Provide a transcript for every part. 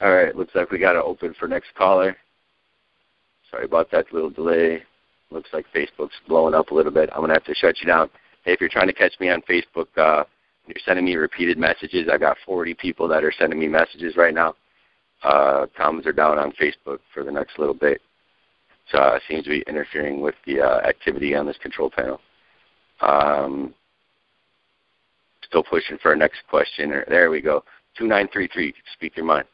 All right, looks like we got to open for next caller. Sorry about that little delay. Looks like Facebook's blowing up a little bit. I'm going to have to shut you down. Hey, if you're trying to catch me on Facebook, uh, you're sending me repeated messages. I've got 40 people that are sending me messages right now. Uh, comments are down on Facebook for the next little bit. So uh, it seems to be interfering with the uh, activity on this control panel. Um, still pushing for our next question. There we go. 2933, speak your mind.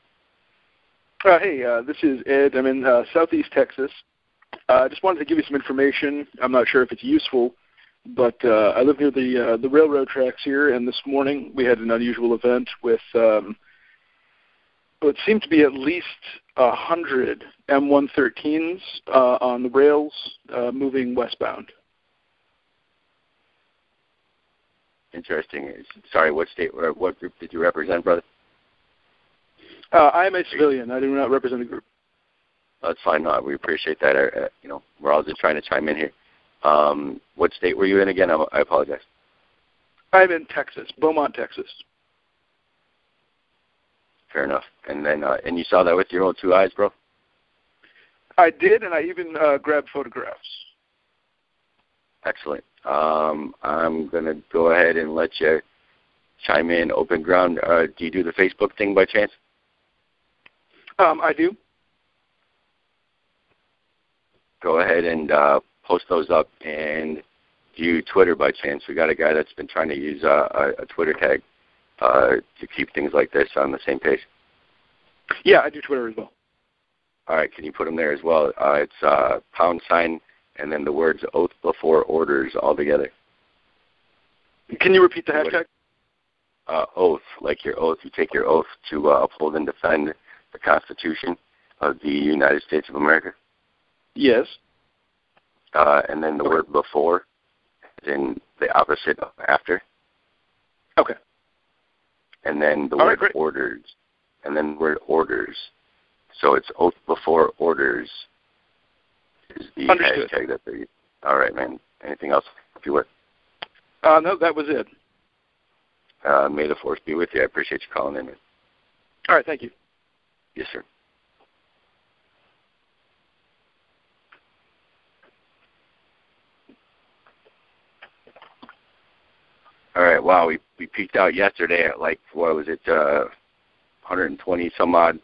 Uh, hey, uh, this is Ed. I'm in uh, Southeast Texas. I uh, just wanted to give you some information. I'm not sure if it's useful, but uh, I live near the uh, the railroad tracks here, and this morning we had an unusual event with um, what seemed to be at least a hundred M113s uh, on the rails uh, moving westbound. Interesting. Sorry, what state, what group did you represent, brother? Uh, I am a civilian. I do not represent a group. That's fine. No, we appreciate that. Uh, you know, we're all just trying to chime in here. Um, what state were you in again? I, I apologize. I'm in Texas, Beaumont, Texas. Fair enough. And then, uh, and you saw that with your own two eyes, bro. I did, and I even uh, grabbed photographs. Excellent. Um, I'm gonna go ahead and let you chime in. Open ground. Uh, do you do the Facebook thing by chance? Um, I do. Go ahead and uh, post those up and do Twitter by chance. We got a guy that's been trying to use uh, a, a Twitter tag uh, to keep things like this on the same page. Yeah, I do Twitter as well. All right, can you put them there as well? Uh, it's uh, pound sign and then the words oath before orders all together. Can you repeat the hashtag? Uh, oath, like your oath. You take your oath to uh, uphold and defend the Constitution of the United States of America. Yes. Uh, and then the okay. word before, in the opposite of after. Okay. And then the All word right, orders, and then the word orders. So it's oath before orders is the Understood. hashtag that they. All right, man. Anything else? If you would. Uh, no, that was it. Uh, may the force be with you. I appreciate you calling in, man. All right, thank you. Yes, sir. All right. Wow, we we peaked out yesterday at like what was it, uh, 120 some odd,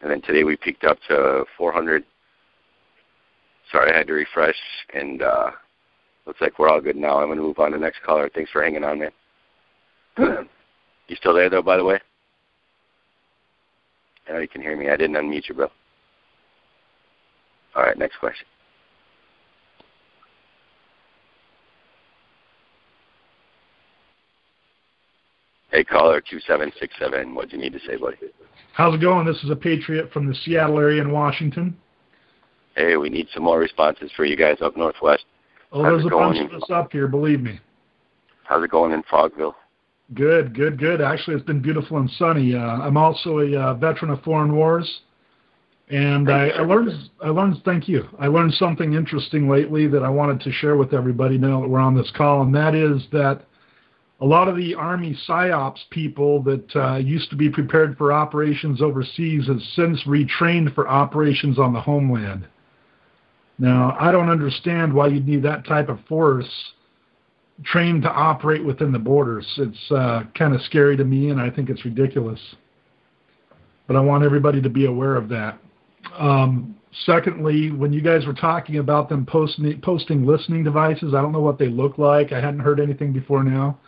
and then today we peaked up to 400. Sorry, I had to refresh, and uh, looks like we're all good now. I'm going to move on to the next caller. Thanks for hanging on, man. you still there, though, by the way? I know you can hear me. I didn't unmute you, bro. All right, next question. Hey, caller 2767. What do you need to say, buddy? How's it going? This is a Patriot from the Seattle area in Washington. Hey, we need some more responses for you guys up northwest. Oh, How's there's a bunch of us up here, believe me. How's it going in Frogville? Good, good, good. Actually, it's been beautiful and sunny. Uh, I'm also a uh, veteran of foreign wars, and I, I, learned. I learned. Thank you. I learned something interesting lately that I wanted to share with everybody now that we're on this call, and that is that a lot of the Army psyops people that uh, used to be prepared for operations overseas have since retrained for operations on the homeland. Now, I don't understand why you'd need that type of force trained to operate within the borders. It's uh, kind of scary to me, and I think it's ridiculous. But I want everybody to be aware of that. Um, secondly, when you guys were talking about them posting, posting listening devices, I don't know what they look like. I hadn't heard anything before now.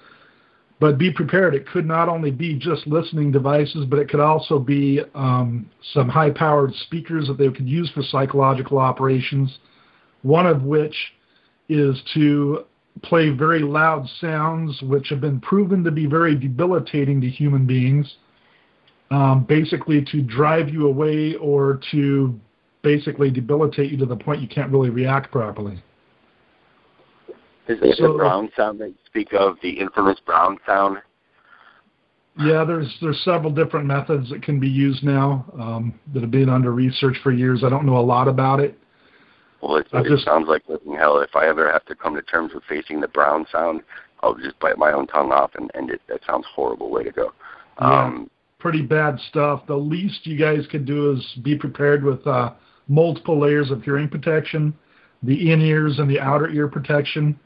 But be prepared. It could not only be just listening devices, but it could also be um, some high powered speakers that they could use for psychological operations. One of which is to play very loud sounds, which have been proven to be very debilitating to human beings, um, basically to drive you away or to basically debilitate you to the point you can't really react properly. Is it so, the brown sound that you speak of, the infamous brown sound? Yeah, there's there's several different methods that can be used now um, that have been under research for years. I don't know a lot about it. Well, it, it just, sounds like living hell. If I ever have to come to terms with facing the brown sound, I'll just bite my own tongue off and end it. That sounds horrible way to go. Yeah, um, pretty bad stuff. The least you guys can do is be prepared with uh, multiple layers of hearing protection, the in ears and the outer ear protection,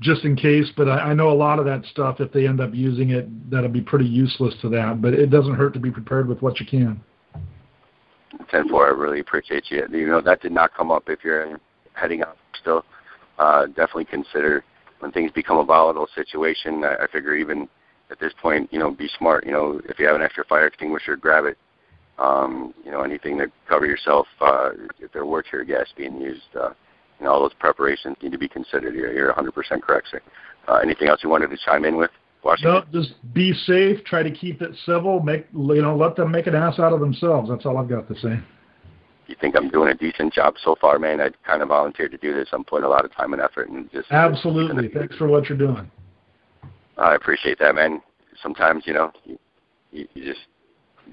just in case. But I, I know a lot of that stuff, if they end up using it, that'll be pretty useless to that. But it doesn't hurt to be prepared with what you can. Ten four, I really appreciate you. You know that did not come up. If you're heading out still, uh, definitely consider when things become a volatile situation. I, I figure even at this point, you know, be smart. You know, if you have an extra fire extinguisher, grab it. Um, you know, anything to cover yourself uh, if there were tear gas being used. Uh, you know, all those preparations need to be considered. You're, you're 100% correct. Uh, anything else you wanted to chime in with? Washington? No, just be safe. Try to keep it civil. Make you know, let them make an ass out of themselves. That's all I've got to say. You think I'm doing a decent job so far, man? I kind of volunteered to do this. I'm putting a lot of time and effort, and just absolutely. Thanks for what you're doing. I appreciate that, man. Sometimes, you know, you, you, you just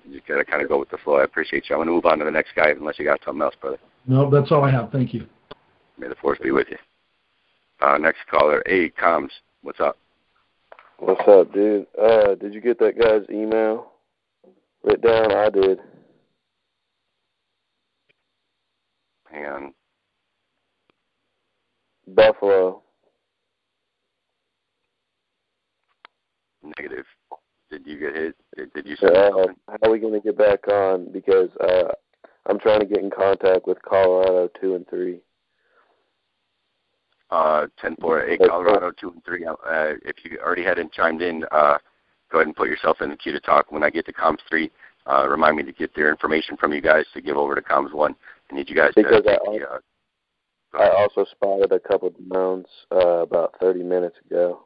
you gotta kind of go with the flow. I appreciate you. I'm gonna move on to the next guy, unless you got something else, brother. No, that's all I have. Thank you. May the force be with you. Uh, next caller, A Coms. What's up? What's up, dude? Uh, did you get that guy's email? Writ down, I did. Hang on. Buffalo. Negative. Did you get hit? Did you send Uh, how are we going to get back on? Because uh, I'm trying to get in contact with Colorado 2 and 3. Uh, 10 4, 8 Colorado, 2 and 3. Uh, if you already hadn't chimed in, uh, go ahead and put yourself in the queue to talk. When I get to comms 3, uh, remind me to get their information from you guys to give over to comms 1. I need you guys Because to I the, uh, I also spotted a couple of drones uh, about 30 minutes ago.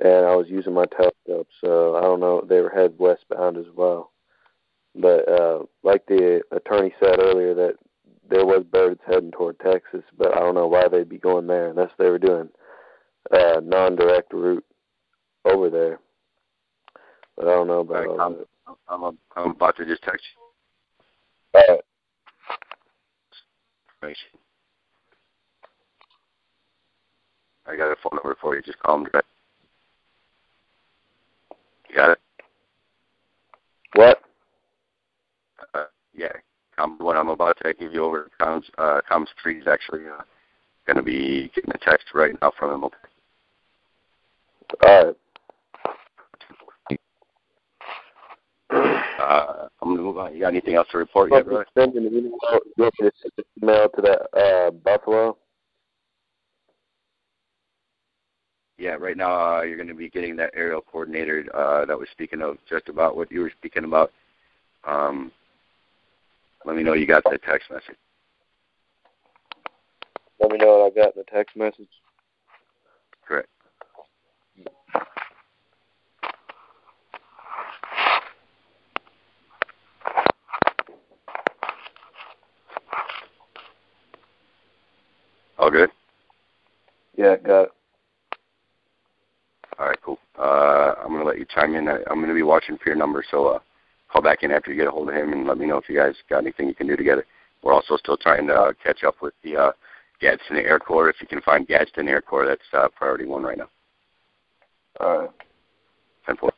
And I was using my telescope, so I don't know. They were head westbound as well. But uh, like the attorney said earlier, that there was birds heading toward Texas, but I don't know why they'd be going there unless they were doing uh, non-direct route over there. But I don't know about all that. I'm, I'm about to just text you. All right. information. I got a phone number for you. Just call them direct. You got it? What? Uh, yeah. What I'm about to give you over, comms, uh, comms 3 is actually uh, going to be getting a text right now from him. Okay. All right. Uh, I'm going to move on. You got anything else to report yet, brother? Send an email, get this email to that uh, Buffalo. Yeah, right now uh, you're going to be getting that aerial coordinator uh, that was speaking of just about what you were speaking about. Um, let me know you got that text message. Let me know what I got in the text message. Correct. All good? Yeah, got it. All right, cool. Uh, I'm going to let you chime in. I, I'm going to be watching for your number, so uh, call back in after you get a hold of him and let me know if you guys got anything you can do together. We're also still trying to uh, catch up with the uh, Gadsden Air Corps. If you can find Gadsden Air Corps, that's uh, priority one right now. All right. 10 4.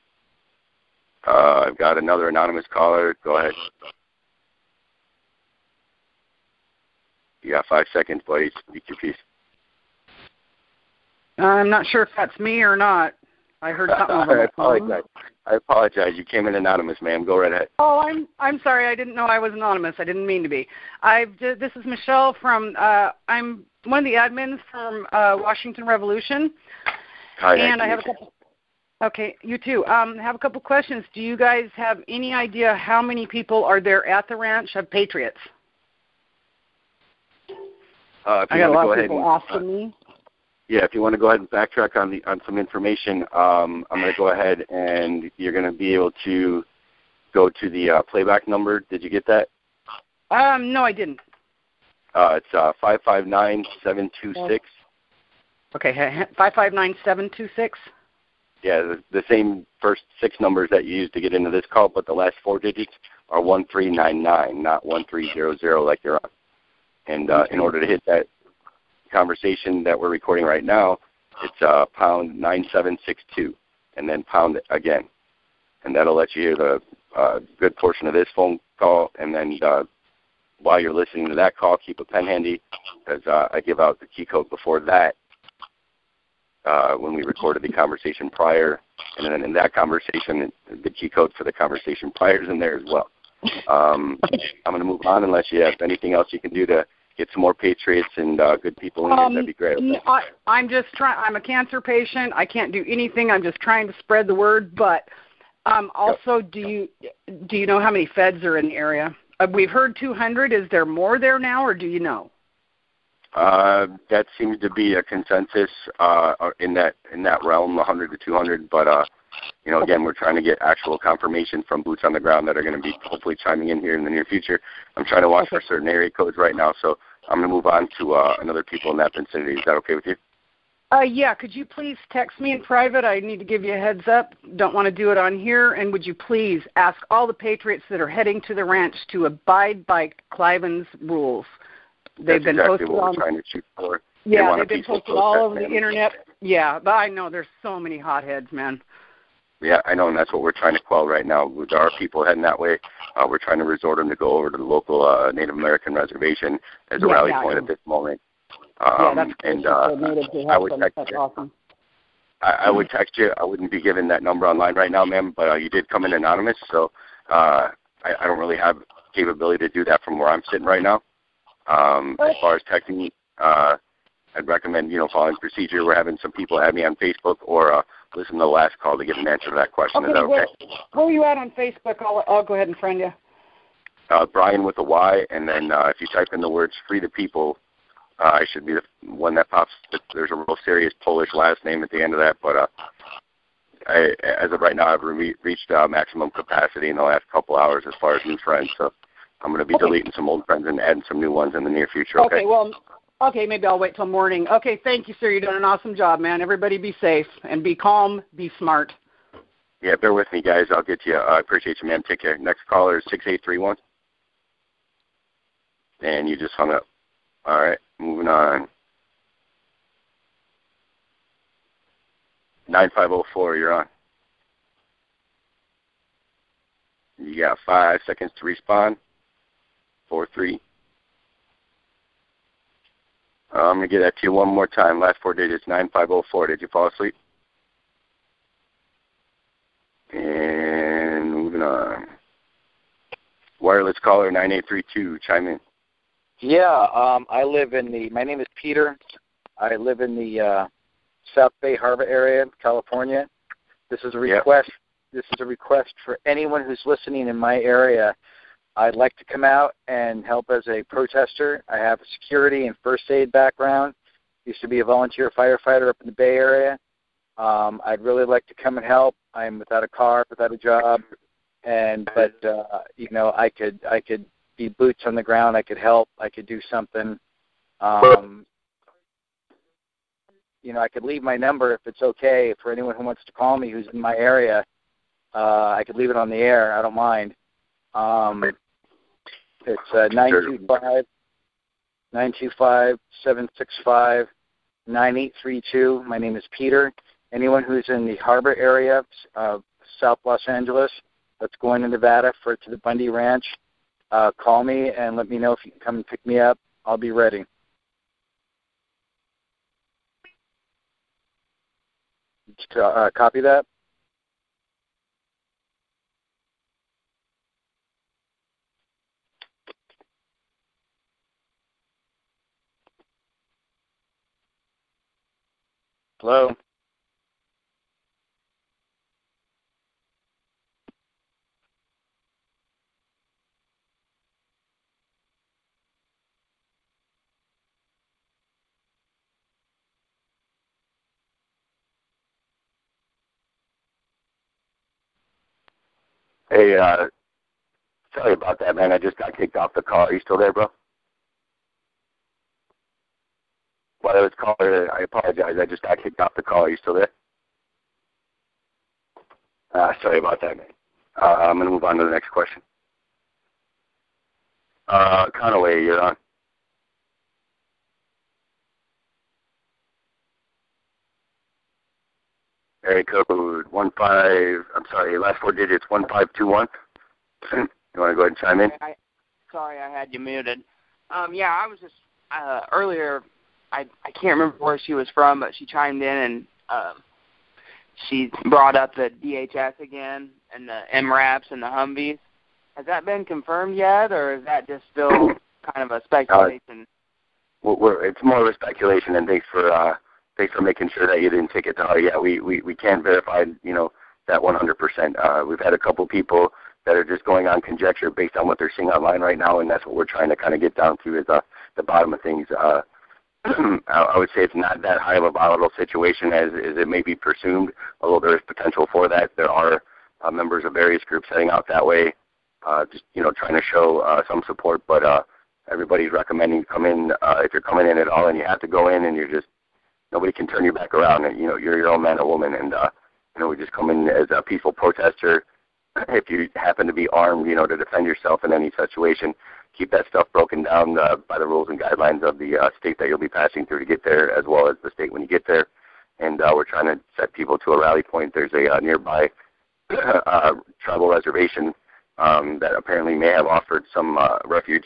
Uh, I've got another anonymous caller. Go ahead. You got five seconds, buddy. Speak your piece. I'm not sure if that's me or not. I heard something over I my phone. apologize. I apologize. You came in anonymous, ma'am. Go right ahead. Oh, I'm I'm sorry. I didn't know I was anonymous. I didn't mean to be. I've this is Michelle from. Uh, I'm one of the admins from uh, Washington Revolution, Hi, and to I have a couple. Okay, you too. Um, I have a couple questions. Do you guys have any idea how many people are there at the ranch of Patriots? Uh, I got a lot of people and, uh, asking me. Yeah, if you want to go ahead and backtrack on the on some information, um, I'm going to go ahead and you're going to be able to go to the uh, playback number. Did you get that? Um, no, I didn't. Uh, it's uh, five five nine seven two six. Okay, five five nine seven two six. Yeah, the, the same first six numbers that you used to get into this call, but the last four digits are one three nine nine, not one three zero zero like you're on. And uh, in order to hit that conversation that we're recording right now, it's uh, pound nine seven six two, and then pound it again. and that'll let you hear the uh, good portion of this phone call, and then uh, while you're listening to that call, keep a pen handy because uh, I give out the key code before that uh, when we recorded the conversation prior, and then in that conversation, the key code for the conversation prior is in there as well. Um, I'm going to move on unless you have anything else you can do to get some more patriots and uh, good people in um, here. That'd be great. Okay? I, I'm just trying. I'm a cancer patient. I can't do anything. I'm just trying to spread the word. But um, also, yep. do you do you know how many feds are in the area? Uh, we've heard 200. Is there more there now, or do you know? Uh, that seems to be a consensus uh, in that in that realm, 100 to 200. But uh, you know, again, we're trying to get actual confirmation from boots on the ground that are going to be hopefully chiming in here in the near future. I'm trying to watch okay. for certain area codes right now, so I'm going to move on to uh, another people in that vicinity. Is that okay with you? Uh, yeah, could you please text me in private? I need to give you a heads up. Don't want to do it on here. And would you please ask all the patriots that are heading to the ranch to abide by Cliven's rules? They've That's been exactly posted what on. we're trying to shoot for. Yeah, they they've been posted all over the internet. Yeah, but I know there's so many hotheads, man. Yeah, I know, and that's what we're trying to quell right now. With our people heading that way, uh, we're trying to resort them to go over to the local uh, Native American reservation as a yeah, rally yeah, point yeah. at this moment. yeah, Um, that's and uh, I would text That's you. awesome. I, I would text you. I wouldn't be giving that number online right now, ma'am, but uh, you did come in anonymous, so uh, I, I don't really have capability to do that from where I'm sitting right now. Um, as far as texting, uh, I'd recommend you know following procedure. We're having some people add me on Facebook or uh, listen to the last call to get an answer to that question. Okay, Is that where, where are you at on Facebook? I'll, I'll go ahead and friend you. Uh, Brian with a Y, and then uh, if you type in the words "free the people," uh, I should be the one that pops. There's a real serious Polish last name at the end of that, but uh, I, as of right now, I've re- reached uh, maximum capacity in the last couple hours as far as new friends. So I'm going to be Okay. deleting some old friends and adding some new ones in the near future. Okay. Okay, well, okay, maybe I'll wait till morning. Okay, thank you, sir. You're doing an awesome job, man. Everybody be safe and be calm, be smart. Yeah, bear with me, guys. I'll get you. I appreciate you, man. Take care. Next caller is six eight three one, and you just hung up. All right, moving on. Nine five zero four. You're on. You got five seconds to respond. Four three. Uh, I'm gonna get that to you one more time. Last four digits nine five zero four. Did you fall asleep? And moving on. Wireless caller 9832, chime in. Yeah, um, I live in the. My name is Peter. I live in the uh, South Bay Harbor area, California. This is a Yep. request. This is a request for anyone who's listening in my area. I'd like to come out and help as a protester. I have a security and first aid background. Used to be a volunteer firefighter up in the Bay Area. Um, I'd really like to come and help. I'm without a car, without a job, and but uh, you know I could I could be boots on the ground. I could help. I could do something. Um, you know, I could leave my number if it's okay for anyone who wants to call me who's in my area. Uh, I could leave it on the air. I don't mind. Um, it's uh, nine two five nine two five seven six five nine eight three two. My name is Peter. Anyone who's in the harbor area of South Los Angeles that's going to Nevada for to the Bundy Ranch, uh, call me and let me know if you can come and pick me up. I'll be ready. Uh, copy that. Hello. Hey, uh, sorry about that, man. I just got kicked off the call. Are you still there, bro? I was calling, I apologize. I just got kicked off the call. Are you still there? Uh, sorry about that, man. Uh, I'm going to move on to the next question. Uh, Conaway, you're on. area code one five. I'm sorry, last four digits one five two one. you want to go ahead and chime in? I, sorry, I had you muted. Um, yeah, I was just uh, earlier. I I can't remember where she was from, but she chimed in and um, she brought up the DHS again and the MRAPs and the Humvees. Has that been confirmed yet, or is that just still kind of a speculation? Uh, we're, it's more of a speculation, and thanks for uh, thanks for making sure that you didn't take it to her. Yeah, we we we can't verify, you know, that 100%. Uh, we've had a couple people that are just going on conjecture based on what they're seeing online right now, and that's what we're trying to kind of get down to is uh, the bottom of things. Uh, I would say it's not that high of a volatile situation as, as it may be presumed, although there is potential for that. There are uh, members of various groups heading out that way, uh, just you know trying to show uh, some support. But uh, everybody's recommending come in uh, if you're coming in at all, and you have to go in, and you're just nobody can turn you back around. And you know you're your own man or woman, and uh, you know we just come in as a peaceful protester. If you happen to be armed, you know to defend yourself in any situation keep that stuff broken down uh, by the rules and guidelines of the uh, state that you'll be passing through to get there, as well as the state when you get there. And uh, we're trying to set people to a rally point. There's a uh, nearby uh, tribal reservation um, that apparently may have offered some uh, refuge.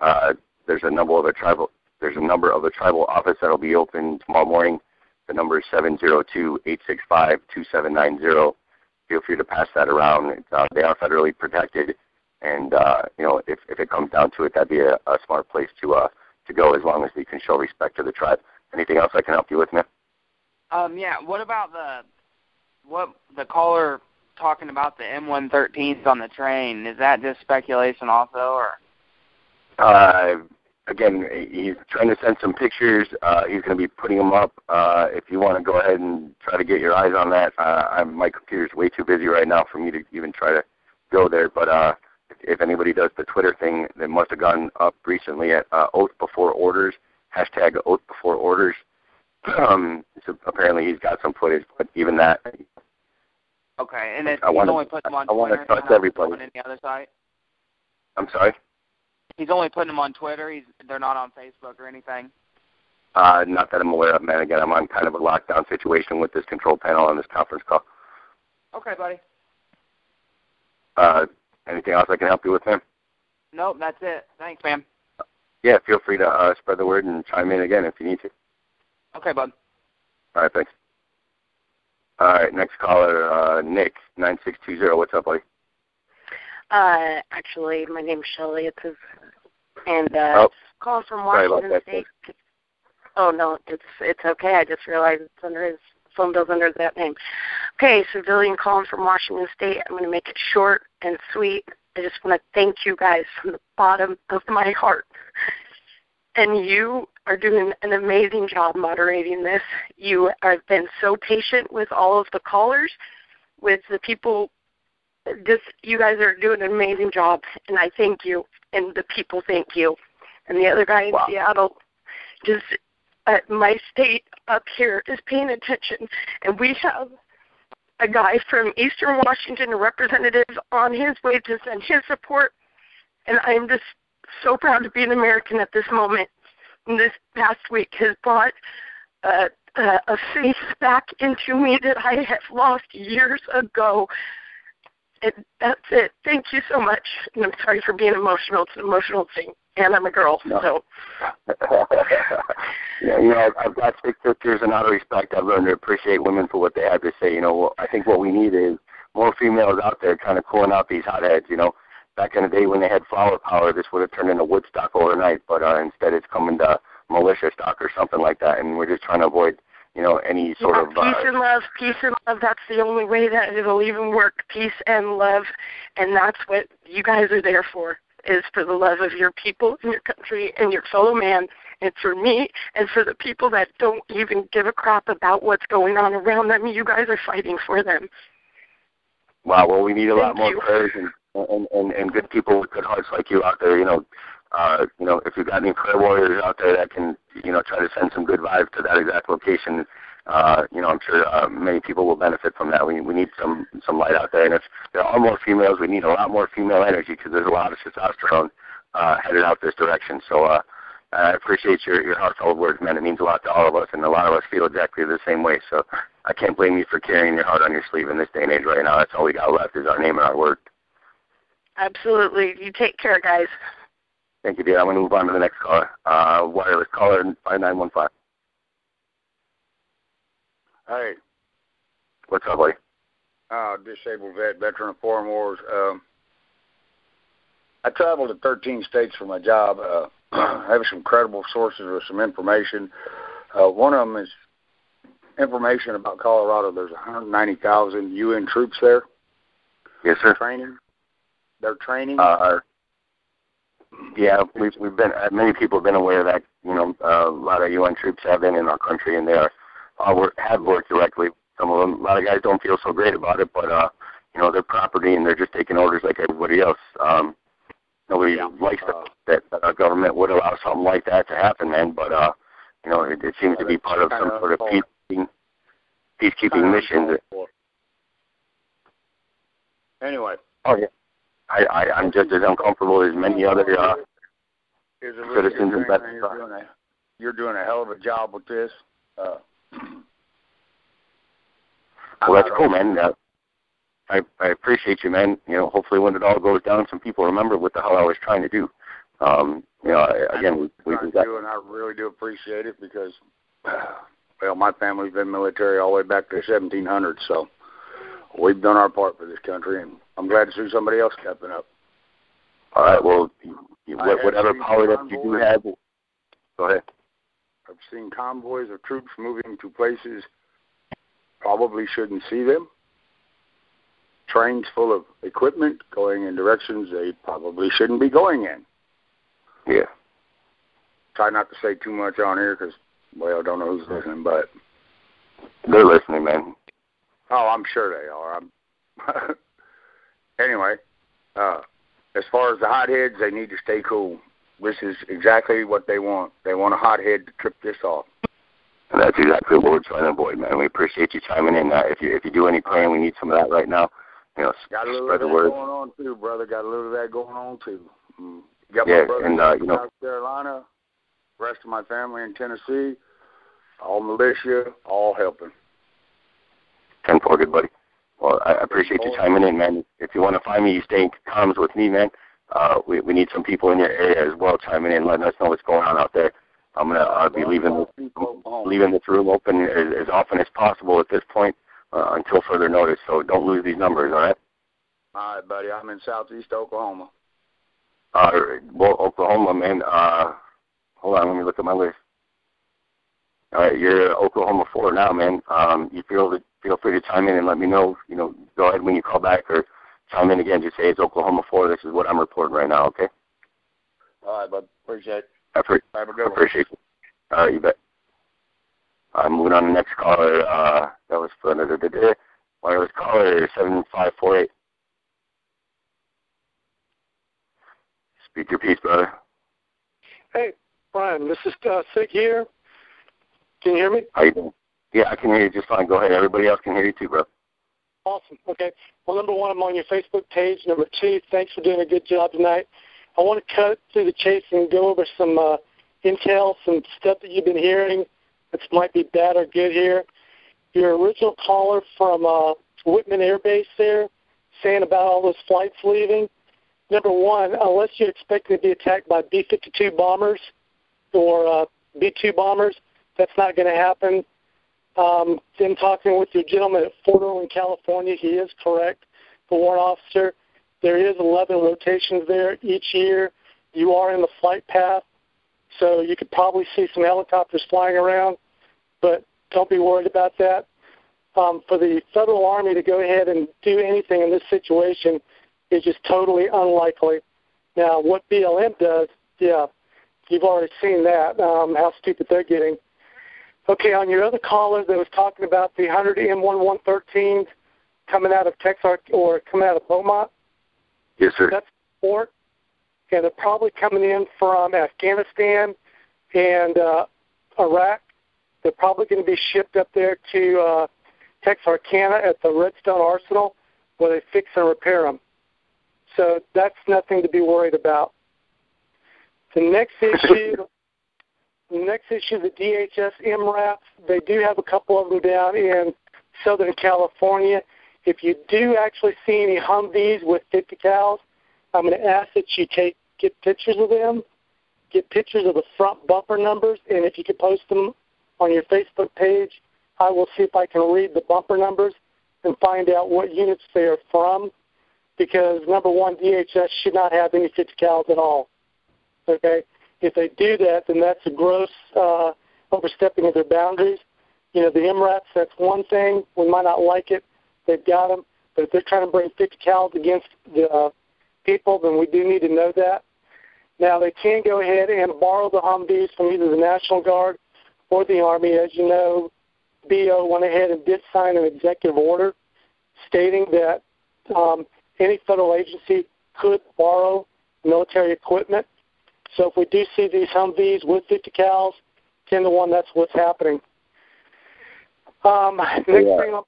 Uh, there's a number of the tribal there's a number of the tribal office that'll be open tomorrow morning. The number is 702-865-2790. Feel free to pass that around. Uh, they are federally protected and uh, you know, if if it comes down to it, that'd be a, a smart place to uh to go as long as we can show respect to the tribe. Anything else I can help you with, man? Um, yeah. What about the what the caller talking about the M113s on the train? Is that just speculation also, or? Uh, again, he's trying to send some pictures. Uh, he's going to be putting them up. Uh, if you want to go ahead and try to get your eyes on that, uh, I'm, my computer's way too busy right now for me to even try to go there. But uh, if anybody does the Twitter thing, that must have gone up recently at uh, Oath Before Orders, hashtag Oath Before Orders. Um, so apparently he's got some footage, but even that. Okay, and it, I he's wanna, only putting them on I Twitter. I want to everybody. On any other site? I'm sorry. He's only putting them on Twitter. He's they're not on Facebook or anything. Uh, not that I'm aware of, man. Again, I'm on kind of a lockdown situation with this control panel on this conference call. Okay, buddy. Uh, Anything else I can help you with, man? Nope, that's it. Thanks, man. Yeah, feel free to uh, spread the word and chime in again if you need to. Okay, bud. All right, thanks. All right, next caller, uh, Nick, 9620. What's up, buddy? Uh, actually, my name's Shelly. It's his, and uh, oh. calling from Washington State. Oh no, it's it's okay. I just realized it's under his phone bill's under that name. Okay, civilian calling from Washington State. I'm going to make it short and sweet. I just want to thank you guys from the bottom of my heart. And you are doing an amazing job moderating this. You have been so patient with all of the callers, with the people. Just you guys are doing an amazing job, and I thank you. And the people thank you. And the other guy in wow. Seattle, just uh, my state up here is paying attention, and we have a guy from Eastern Washington, a representative, on his way to send his support, and I'm just so proud to be an American at this moment. And this past week has brought uh, uh, a faith back into me that I have lost years ago. And that's it. Thank you so much. And I'm sorry for being emotional. It's an emotional thing and I'm a girl. No. So. yeah, you know, I've got six sisters, and out of respect, I've learned to appreciate women for what they have to say. You know, I think what we need is more females out there kind of cooling out these hotheads. You know, back in the day when they had flower power, this would have turned into Woodstock overnight, but uh, instead it's coming to militia stock or something like that, and we're just trying to avoid you know any sort yeah, of peace uh, and love peace and love that's the only way that it'll even work peace and love and that's what you guys are there for is for the love of your people and your country and your fellow man and for me and for the people that don't even give a crap about what's going on around them. You guys are fighting for them. Wow, well we need a Thank lot more you. prayers and, and, and, and good people with good hearts like you out there, you know. Uh, you know, if you've got any prayer warriors out there that can, you know, try to send some good vibes to that exact location, uh, you know, I'm sure uh, many people will benefit from that. We we need some some light out there, and if there are more females, we need a lot more female energy because there's a lot of testosterone uh, headed out this direction. So uh, I appreciate your your heartfelt words, man. It means a lot to all of us, and a lot of us feel exactly the same way. So I can't blame you for carrying your heart on your sleeve in this day and age right now. That's all we got left is our name and our word. Absolutely. You take care, guys. Thank you, dear. I'm going to move on to the next caller. Uh, wireless caller 5915. Hey. What's up, buddy? Uh, disabled vet, veteran of foreign wars. Um, I travel to 13 states for my job. Uh, I have some credible sources with some information. Uh, one of them is information about Colorado. There's 190,000 UN troops there. Yes, sir. Training. They're training. Uh, yeah, we've we've been uh, many people have been aware that you know uh, a lot of UN troops have been in our country and they are uh, work, have worked directly. Some of them, a lot of guys don't feel so great about it, but uh, you know, they're property and they're just taking orders like everybody else. Um, nobody yeah. likes uh, that, that our government would allow something like that to happen, man. But uh, you know, it, it seems to be part of some sort of peacekeeping, peacekeeping mission. Anyway. Oh yeah. I, I I'm just as uncomfortable as many other uh, citizens in Bedford. You're doing, a, you're doing a hell of a job with this. Uh, well, that's cool, man. Uh, I I appreciate you, man. You know, hopefully when it all goes down, some people remember what the hell I was trying to do. Um, you know, again, we we do that. and I really do appreciate it because, well, my family's been military all the way back to the 1700s, so we've done our part for this country, and I'm glad to see somebody else stepping up. All right. Well, whatever power that you do have, go ahead. I've seen convoys of troops moving to places probably shouldn't see them. Trains full of equipment going in directions they probably shouldn't be going in. Yeah. Try not to say too much on here because, well, I don't know who's listening, but they're listening, man. Oh, I'm sure they are. I'm anyway, uh, as far as the hotheads, they need to stay cool. This is exactly what they want. They want a hothead to trip this off. And that's exactly what we're trying to avoid, man. We appreciate you chiming in. Uh, if you if you do any praying, we need some of that right now. You know, got a little spread of the word. going on too, brother. Got a little of that going on too. Mm. Got yeah, my brother and uh, in you know, South Carolina, rest of my family in Tennessee, all militia, all helping. Ten four, good buddy. Well, I appreciate you chiming in, man. If you want to find me, you stay in comms with me, man. Uh, we we need some people in your area as well chiming in, letting us know what's going on out there. I'm gonna uh, be leaving leaving this room open as, as often as possible at this point uh, until further notice. So don't lose these numbers, all right? All right, buddy. I'm in southeast Oklahoma. Uh, well, Oklahoma, man. Uh, hold on, let me look at my list. All right, you're Oklahoma four now, man. Um, you feel that feel free to chime in and let me know. You know, go ahead when you call back or chime in again. Just say it's Oklahoma four. This is what I'm reporting right now. Okay. All right, bud. Appreciate it. I pre- Have a good appreciate it. Uh, you bet. I'm moving on to the next caller. Uh, that was for another day. Wireless caller seven five four eight. Speak your piece, brother. Hey, Brian. This is uh, Sig here. Can you hear me? How you doing? Yeah, I can hear you just fine. Go ahead. Everybody else can hear you too, bro. Awesome. Okay. Well, number one, I'm on your Facebook page. Number two, thanks for doing a good job tonight. I want to cut through the chase and go over some uh, intel, some stuff that you've been hearing that might be bad or good here. Your original caller from uh, Whiteman Air Base there saying about all those flights leaving. Number one, unless you're expecting to be attacked by B-52 bombers or uh, B-2 bombers, that's not going to happen. Um, in talking with your gentleman at Fort Irwin, California, he is correct. The warrant officer, there is 11 rotations there each year. You are in the flight path, so you could probably see some helicopters flying around, but don't be worried about that. Um, for the federal army to go ahead and do anything in this situation is just totally unlikely. Now, what BLM does, yeah, you've already seen that, um, how stupid they're getting. Okay, on your other caller that was talking about the 100 M1113s coming out of Texas or coming out of Beaumont. Yes, sir. That's port, and they're probably coming in from Afghanistan and uh, Iraq. They're probably going to be shipped up there to uh, Texarkana at the Redstone Arsenal, where they fix and repair them. So that's nothing to be worried about. The next issue next issue, the DHS MRAPs, they do have a couple of them down in Southern California. If you do actually see any Humvees with 50 cals, I'm going to ask that you take get pictures of them, get pictures of the front bumper numbers, and if you could post them on your Facebook page, I will see if I can read the bumper numbers and find out what units they are from. Because number one, DHS should not have any 50 cals at all. Okay, if they do that, then that's a gross uh, overstepping of their boundaries. You know, the MRAPs, that's one thing. We might not like it. They've got them. But if they're trying to bring 50 cals against the uh, people, then we do need to know that. Now, they can go ahead and borrow the Humvees from either the National Guard or the Army. As you know, BO went ahead and did sign an executive order stating that um, any federal agency could borrow military equipment. So if we do see these Humvees with 50 cals, 10 to 1, that's what's happening. Um, next yeah. thing,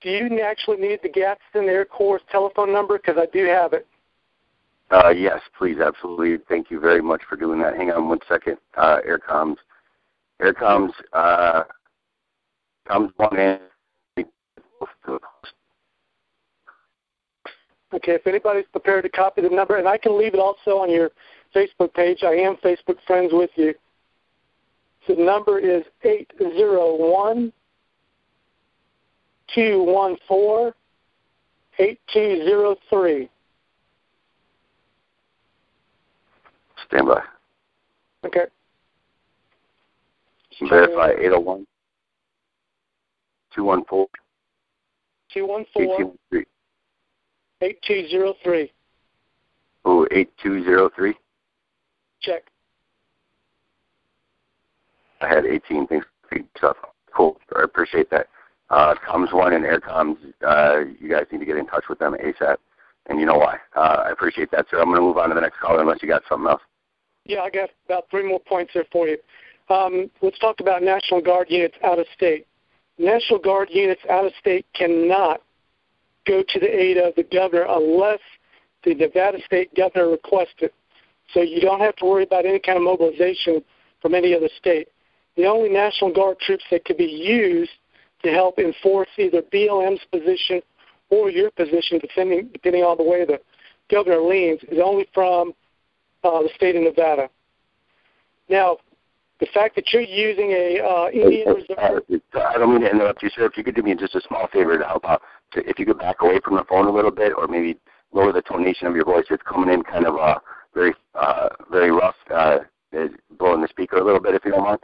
do you actually need the Gadsden Air Corps telephone number? Because I do have it. Uh, yes, please, absolutely. Thank you very much for doing that. Hang on one second. Uh, air comms. Air comms, uh, comes one in. Okay, if anybody's prepared to copy the number, and I can leave it also on your Facebook page. I am Facebook friends with you. The number is eight zero one two one four eight two zero three. Stand by. Okay. Verify 801 214 214 8203. Oh, 8203? Check. I had 18 things stuff. Cool. I appreciate that. Uh, comms one and air comms, uh, you guys need to get in touch with them ASAP. And you know why. Uh, I appreciate that, sir. I'm going to move on to the next caller unless you got something else. Yeah, I got about three more points there for you. Um, let's talk about National Guard units out of state. National Guard units out of state cannot go to the aid of the governor unless the Nevada state governor requests it. So you don't have to worry about any kind of mobilization from any other state. The only National Guard troops that could be used to help enforce either BLM's position or your position, depending, depending on the way the governor leans, is only from uh, the state of Nevada. Now, the fact that you're using a uh, Indian reserve. I don't mean to interrupt you, sir. If you could do me just a small favor to help out, to, if you could back away from the phone a little bit, or maybe lower the tonation of your voice. It's coming in kind of uh, very, uh, very rough, uh, blowing the speaker a little bit, if you don't mind.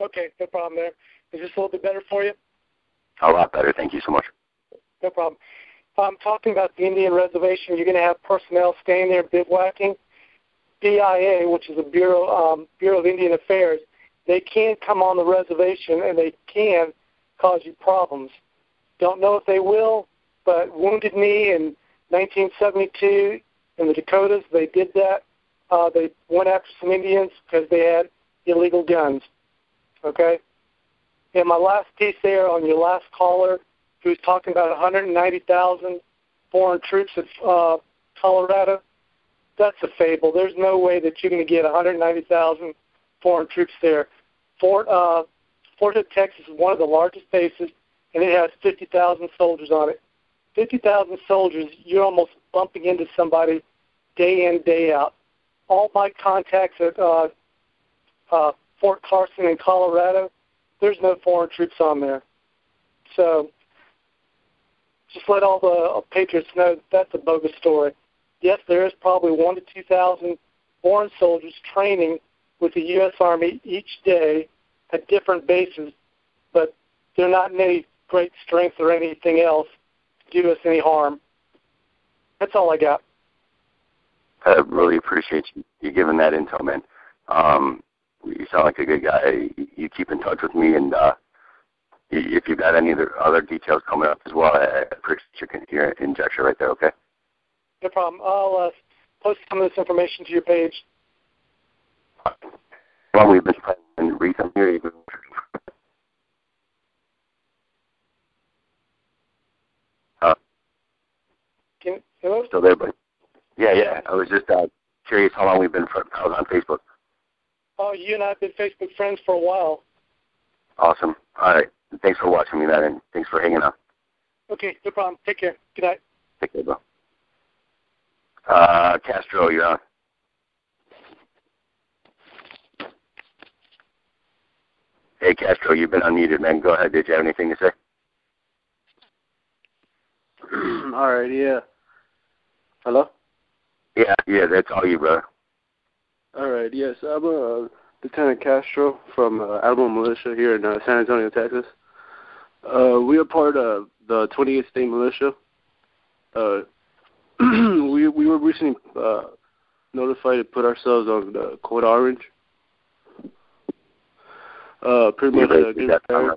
Okay, no problem there. Is this a little bit better for you? A lot better. Thank you so much. No problem. I'm talking about the Indian reservation. You're going to have personnel staying there bivouacking. BIA, which is the Bureau um, Bureau of Indian Affairs, they can come on the reservation and they can cause you problems. Don't know if they will, but Wounded Knee in 1972 in the Dakotas, they did that. Uh, they went after some Indians because they had illegal guns. Okay? And my last piece there on your last caller, who was talking about 190,000 foreign troops at uh, Colorado, that's a fable. There's no way that you're going to get 190,000 foreign troops there. Fort uh, Fort Hood, Texas is one of the largest bases, and it has 50,000 soldiers on it. 50,000 soldiers, you're almost bumping into somebody day in, day out. All my contacts at uh, uh, Fort Carson in Colorado, there's no foreign troops on there. So just let all the uh, patriots know that that's a bogus story yes, there is probably one to two thousand foreign soldiers training with the U.S. Army each day at different bases, but they're not in any great strength or anything else to do us any harm. That's all I got. I really appreciate you, you giving that intel, man. Um, you sound like a good guy. You keep in touch with me, and uh, if you've got any other, other details coming up as well, I appreciate your injection right there. Okay. No problem. I'll uh, post some of this information to your page. Well, we've been playing recent here. Uh, Can, hello? Still there, but yeah, yeah. I was just uh, curious how long we've been friends on Facebook. Oh, you and I have been Facebook friends for a while. Awesome. All right. Thanks for watching me, man, and thanks for hanging out. Okay, no problem. Take care. Good night. Take care, bro. Uh, Castro, you're on. Hey, Castro, you've been unmuted, man. Go ahead. Did you have anything to say? all right, yeah. Hello? Yeah, yeah, that's all you, brother. All right, yes. I'm uh, Lieutenant Castro from uh, Alamo Militia here in uh, San Antonio, Texas. Uh, we are part of the 28th State Militia. Uh, we we were recently uh, notified to put ourselves on the Code Orange. Uh, pretty much uh, there.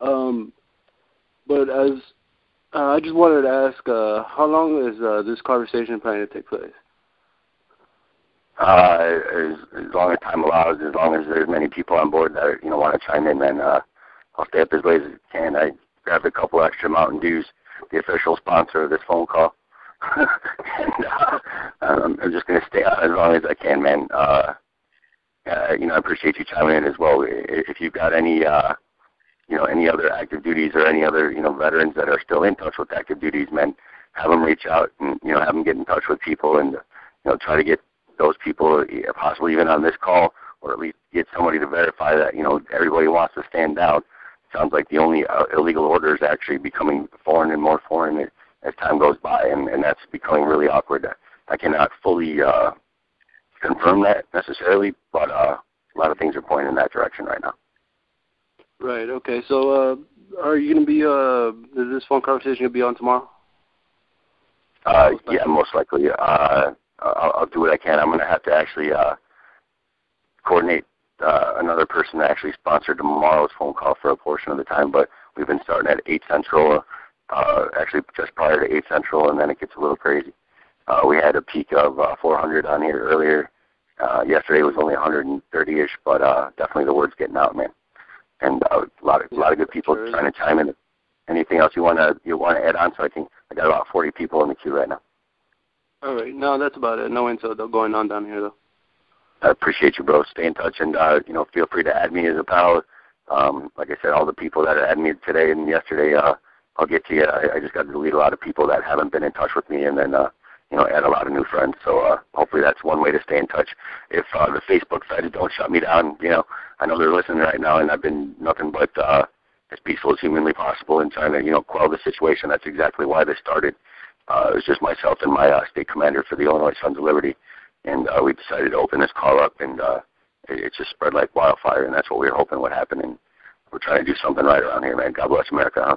Um, but as uh, I just wanted to ask, uh, how long is uh, this conversation planning to take place? Uh, as, as long as time allows, as long as there's many people on board that you know want to chime in, then uh, I'll stay up as late as I can. I grabbed a couple extra Mountain Dews, the official sponsor of this phone call. and, uh, um, I'm just going to stay on as long as I can, man. Uh, uh, you know, I appreciate you chiming in as well. If you've got any uh, you know any other active duties or any other you know veterans that are still in touch with active duties, men, have them reach out and you know have them get in touch with people and you know try to get those people possibly even on this call or at least get somebody to verify that you know everybody wants to stand down. sounds like the only uh, illegal order is actually becoming foreign and more foreign as, as time goes by, and, and that's becoming really awkward. I cannot fully uh, confirm that necessarily, but uh, a lot of things are pointing in that direction right now. Right. Okay. So, uh, are you going to be? Uh, is this phone conversation going to be on tomorrow? Uh, yeah, most likely. Uh, I'll, I'll do what I can. I'm going to have to actually uh, coordinate uh, another person to actually sponsor tomorrow's phone call for a portion of the time. But we've been starting at eight central. Uh, actually, just prior to eight central, and then it gets a little crazy. Uh, we had a peak of uh, 400 on here earlier. Uh, yesterday was only 130ish, but uh, definitely the word's getting out, man and uh, a lot of a lot of good people sure trying to chime in. Anything else you want to you want to add on? So I think I got about 40 people in the queue right now. All right, no, that's about it. No info going on down here though. I appreciate you, bro. Stay in touch, and uh, you know, feel free to add me as a pal. Um, like I said, all the people that added me today and yesterday, uh, I'll get to you. I, I just got to delete a lot of people that haven't been in touch with me, and then uh, you know, add a lot of new friends. So uh, hopefully that's one way to stay in touch. If uh, the Facebook feds don't shut me down, you know, I know they're listening right now, and I've been nothing but uh, as peaceful as humanly possible in trying to, you know, quell the situation. That's exactly why this started. Uh, it was just myself and my uh, state commander for the Illinois Sons of Liberty, and uh, we decided to open this call up, and uh, it, it just spread like wildfire, and that's what we were hoping would happen. And we're trying to do something right around here, man. God bless America, huh?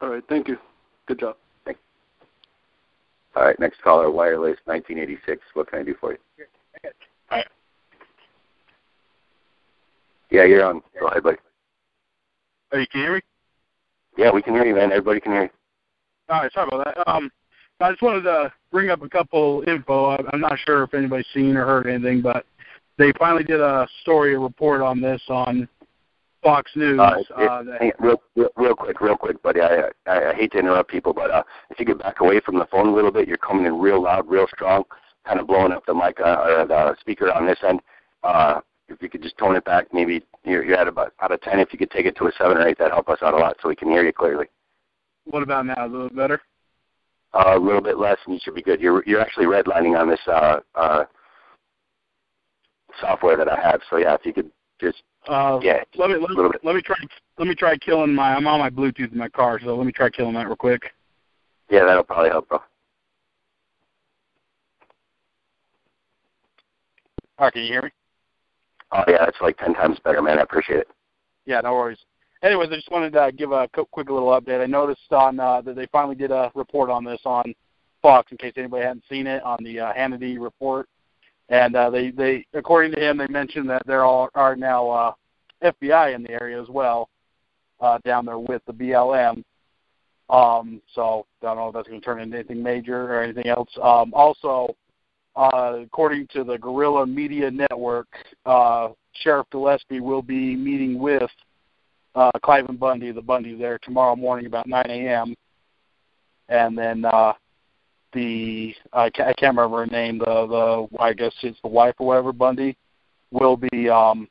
All right, thank you. Good job. All right, next caller, Wireless 1986. What can I do for you? Yeah, you're on. Go ahead, buddy. Hey, you can hear me? Yeah, we can hear you, man. Everybody can hear you. All right, sorry about that. Um, I just wanted to bring up a couple info. I'm not sure if anybody's seen or heard anything, but they finally did a story, a report on this on Fox News. Uh, it, uh, hey, real, real, real quick, real quick, buddy. I, I, I hate to interrupt people, but uh, if you get back away from the phone a little bit, you're coming in real loud, real strong, kind of blowing up the mic uh, or the speaker on this end. Uh, if you could just tone it back, maybe you're, you're at about out of ten. If you could take it to a seven or eight, that'd help us out a lot, so we can hear you clearly. What about now? A little better? Uh, a little bit less, and you should be good. You're you're actually redlining on this uh, uh, software that I have. So yeah, if you could just uh, yeah, let me let, let, me try let me try killing my I'm on my Bluetooth in my car, so let me try killing that real quick. Yeah, that'll probably help, bro. All right, can you hear me? Oh yeah, it's like ten times better, man. I appreciate it. Yeah, no worries. Anyways, I just wanted to give a quick little update. I noticed on uh, that they finally did a report on this on Fox, in case anybody hadn't seen it, on the uh, Hannity report. And uh, they, they, according to him, they mentioned that there are, are now uh, FBI in the area as well, uh, down there with the BLM. Um, so I don't know if that's going to turn into anything major or anything else. Um, also, uh, according to the Guerrilla Media Network, uh, Sheriff Gillespie will be meeting with uh, Cliven Bundy, the Bundy there, tomorrow morning about 9 a.m. And then uh, the I I can't remember her name. The the I guess it's the wife or whatever Bundy will be um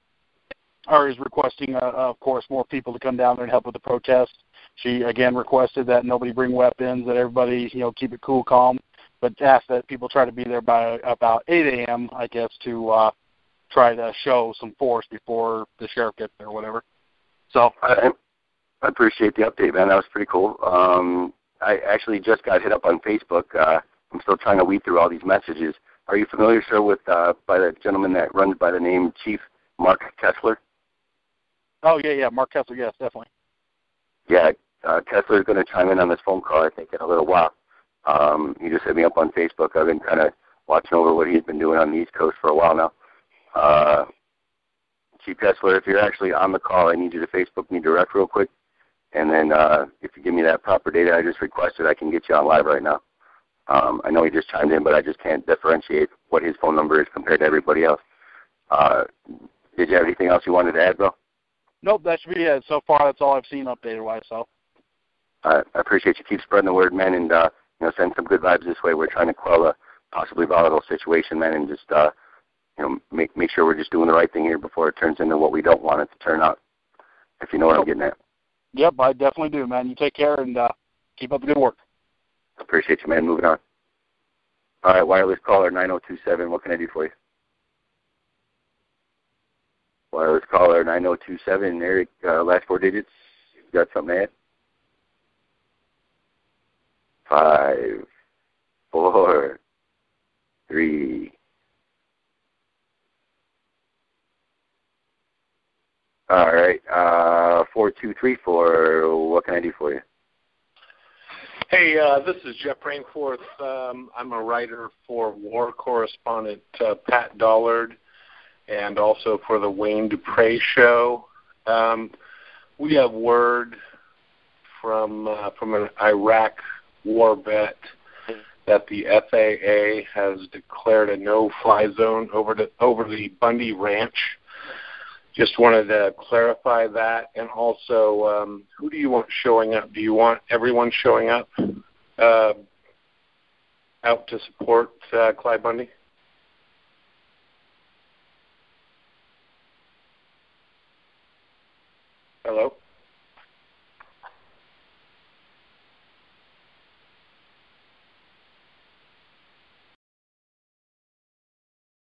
or is requesting, uh, of course, more people to come down there and help with the protest. She again requested that nobody bring weapons, that everybody you know keep it cool, calm, but ask that people try to be there by about 8 a.m. I guess to uh, try to show some force before the sheriff gets there or whatever. So I, I appreciate the update, man. That was pretty cool. Um, I actually just got hit up on Facebook. Uh, I'm still trying to weed through all these messages. Are you familiar, sir, with uh, by the gentleman that runs by the name Chief Mark Kessler? Oh yeah, yeah, Mark Kessler, yes, definitely. Yeah, uh, Kessler is going to chime in on this phone call. I think in a little while. Um, he just hit me up on Facebook. I've been kind of watching over what he's been doing on the East Coast for a while now. Uh, Chief Kessler, if you're actually on the call, I need you to Facebook me direct real quick, and then uh, if you give me that proper data I just requested, I can get you on live right now. Um, I know he just chimed in, but I just can't differentiate what his phone number is compared to everybody else. Uh, did you have anything else you wanted to add, bro? Nope, that should be it. So far, that's all I've seen updated wise. So. I appreciate you. Keep spreading the word, man, and uh, you know, send some good vibes this way. We're trying to quell a possibly volatile situation, man, and just uh, you know, make make sure we're just doing the right thing here before it turns into what we don't want it to turn out. If you know what I'm getting at. Yep, I definitely do, man. You take care and uh, keep up the good work. Appreciate you, man. Moving on. All right, wireless caller 9027. What can I do for you? Wireless caller 9027. Eric, uh, last four digits. You got something to add? Five, four, three. All right, uh, four two three four. What can I do for you? Hey, uh, this is Jeff Rainforth. Um, I'm a writer for war correspondent uh, Pat Dollard and also for the Wayne Dupree show. Um, we have word from uh, from an Iraq war vet that the FAA has declared a no-fly zone over the over the Bundy Ranch. Just wanted to clarify that, and also, um, who do you want showing up? Do you want everyone showing up uh, out to support uh, Clyde Bundy? Hello.